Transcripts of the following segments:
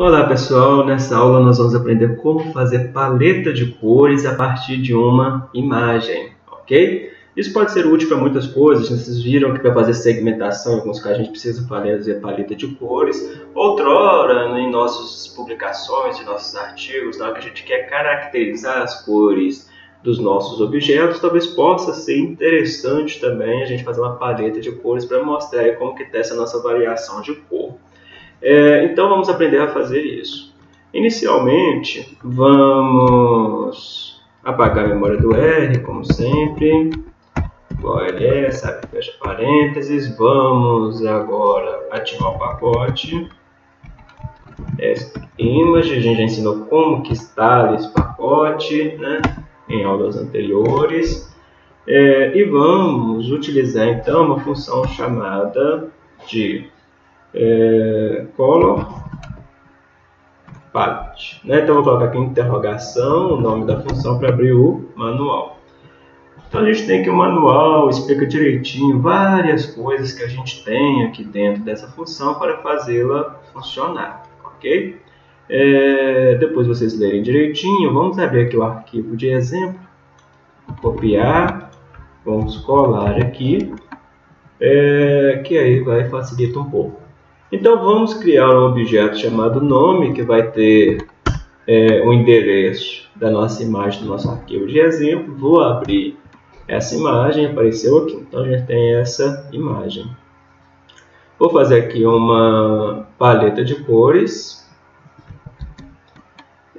Olá pessoal, nessa aula nós vamos aprender como fazer paleta de cores a partir de uma imagem, ok? Isso pode ser útil para muitas coisas, vocês viram que para fazer segmentação, em alguns casos a gente precisa fazer paleta de cores. Outrora, em nossas publicações, em nossos artigos, na hora que a gente quer caracterizar as cores dos nossos objetos, talvez possa ser interessante também a gente fazer uma paleta de cores para mostrar como que está essa nossa variação de cor. É, então vamos aprender a fazer isso. Inicialmente, vamos apagar a memória do R, como sempre. OLS, abre fecha parênteses. Vamos agora ativar o pacote. Image, a gente já ensinou como que instala esse pacote né, em aulas anteriores. É, e vamos utilizar então uma função chamada de é, color palette. Né? Então, vou colocar aqui interrogação, o nome da função para abrir o manual. Então, a gente tem aqui o manual, explica direitinho várias coisas que a gente tem aqui dentro dessa função para fazê-la funcionar, ok? É, depois vocês lerem direitinho, vamos abrir aqui o arquivo de exemplo, copiar, vamos colar aqui, é, que aí vai facilitar um pouco. Então vamos criar um objeto chamado nome que vai ter é, o endereço da nossa imagem do nosso arquivo de exemplo. Vou abrir essa imagem, apareceu aqui. Então a gente tem essa imagem. Vou fazer aqui uma paleta de cores.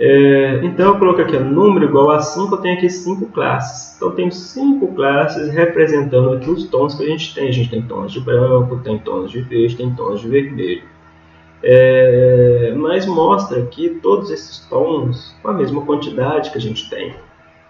É, então eu coloco aqui número igual a 5, eu tenho aqui 5 classes. Então eu tenho 5 classes representando aqui os tons que a gente tem. A gente tem tons de branco, tem tons de verde, tem tons de vermelho. É, mas mostra aqui todos esses tons com a mesma quantidade que a gente tem.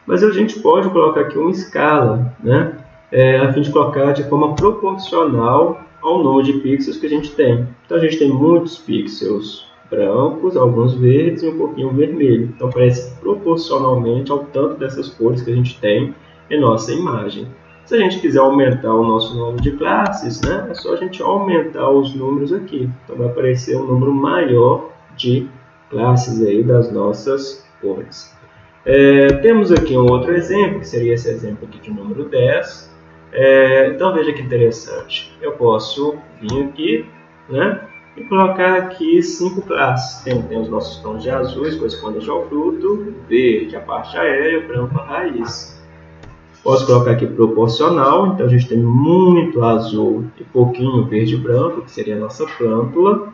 Mas a gente pode colocar aqui uma escala, né? É, a fim de colocar de forma proporcional ao número de pixels que a gente tem. Então a gente tem muitos pixels brancos, alguns verdes e um pouquinho vermelho. Então parece proporcionalmente ao tanto dessas cores que a gente tem em nossa imagem. Se a gente quiser aumentar o nosso número de classes, né, é só a gente aumentar os números aqui. Então vai aparecer um número maior de classes aí das nossas cores. É, temos aqui um outro exemplo, que seria esse exemplo aqui de número 10. É, então veja que interessante. Eu posso vir aqui, né, e colocar aqui cinco classes. Tem, tem os nossos tons de azuis, correspondente ao fruto, verde, a parte aérea, branco, a raiz. Posso colocar aqui proporcional, então a gente tem muito azul e pouquinho verde e branco, que seria a nossa plântula.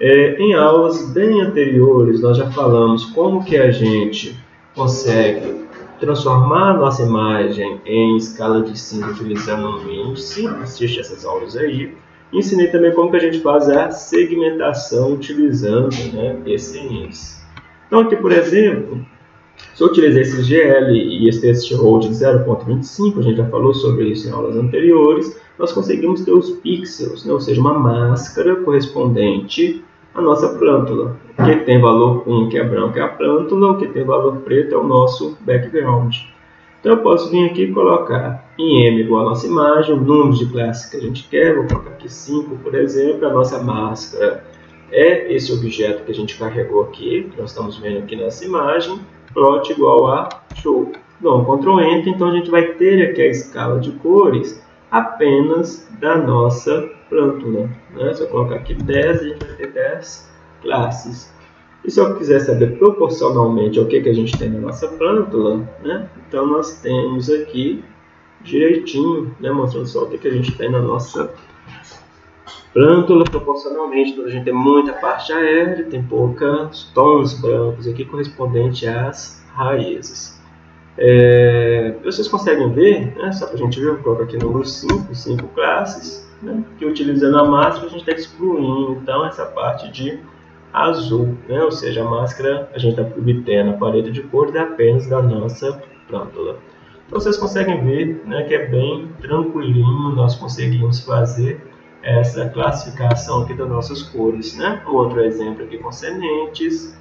É, em aulas bem anteriores, nós já falamos como que a gente consegue transformar nossa imagem em escala de 5 utilizando um índice. Assiste essas aulas aí. Ensinei também como que a gente faz a segmentação utilizando né, esse índice. Então aqui, por exemplo, se eu utilizar esse GL e esse threshold de 0.25, a gente já falou sobre isso em aulas anteriores, nós conseguimos ter os pixels, né, ou seja, uma máscara correspondente à nossa plântula. O que tem valor 1, que é branco, é a plântula, o que tem valor preto é o nosso background. Então eu posso vir aqui e colocar em M igual a nossa imagem, o número de classe que a gente quer, vou colocar aqui 5, por exemplo, a nossa máscara é esse objeto que a gente carregou aqui, que nós estamos vendo aqui nessa imagem, plot igual a show. Um Ctrl Enter, então a gente vai ter aqui a escala de cores apenas da nossa plântula. Né? Se eu colocar aqui 10, a gente vai ter 10 classes. E se eu quiser saber proporcionalmente o que, que a gente tem na nossa plântula, né? então nós temos aqui direitinho, né? mostrando só o que, que a gente tem na nossa plântula proporcionalmente. Então a gente tem muita parte aérea, tem poucos tons brancos aqui correspondente às raízes. É, vocês conseguem ver, né? só para a gente ver, eu coloco aqui número 5, 5 classes, né? que utilizando a máscara a gente está excluindo então essa parte de azul, né? ou seja, a máscara a gente está obtendo a paleta de cores apenas da nossa plântula. Então vocês conseguem ver né, que é bem tranquilinho, nós conseguimos fazer essa classificação aqui das nossas cores. Né? Outro exemplo aqui com sementes,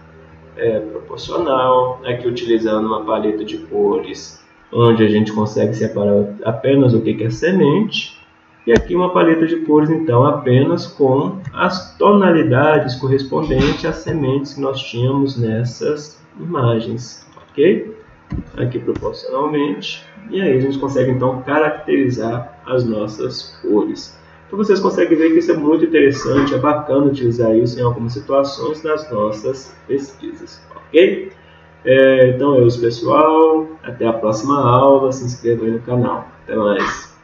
é, proporcional, aqui utilizando uma paleta de cores, onde a gente consegue separar apenas o que é semente, E aqui uma paleta de cores, então, apenas com as tonalidades correspondentes às sementes que nós tínhamos nessas imagens, ok? Aqui proporcionalmente. E aí a gente consegue, então, caracterizar as nossas cores. Então vocês conseguem ver que isso é muito interessante, é bacana utilizar isso em algumas situações nas nossas pesquisas, ok? É, então é isso pessoal, até a próxima aula, se inscreva aí no canal. Até mais!